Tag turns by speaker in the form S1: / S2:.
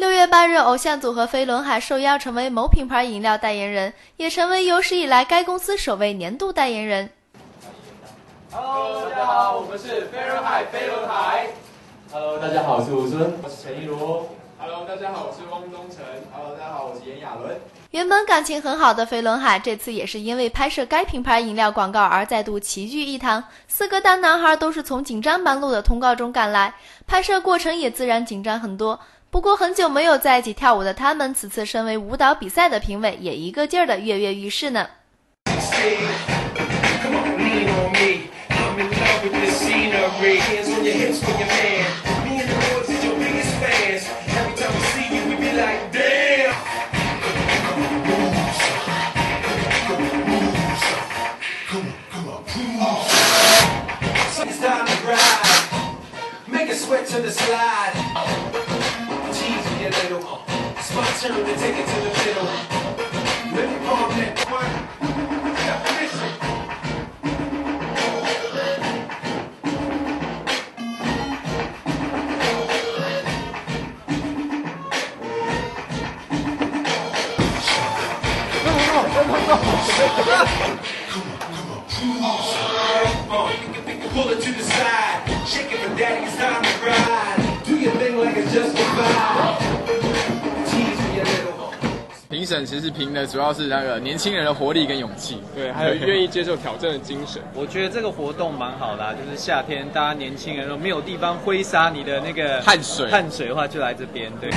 S1: 六月八日，偶像组合飞轮海受邀成为某品牌饮料代言人，也成为有史以来该公司首位年度代言人。
S2: Hello，大家好，我们是飞轮海飞轮海。
S3: Hello，大家好，我是吴尊，我是陈亦儒。
S2: Hello，大家好，我是汪东城。
S4: Hello，大家好，我是炎亚纶。
S1: 原本感情很好的飞轮海，这次也是因为拍摄该品牌饮料广告而再度齐聚一堂。四个大男孩都是从紧张忙碌的通告中赶来，拍摄过程也自然紧张很多。不过很久没有在一起跳舞的他们，此次身为舞蹈比赛的评委，也一个劲儿的跃跃欲试呢。
S5: serve to take it to the middle. Come on, come on, come on. To the side. Shake it for daddy, it's
S6: 其实凭的主要是那个年轻人的活力跟勇气，
S2: 对，还有愿意接受挑战的精神。
S7: 我觉得这个活动蛮好的、啊，就是夏天大家年轻人如果没有地方挥洒你的那个
S6: 汗水
S7: 汗水的话，就来这边。对。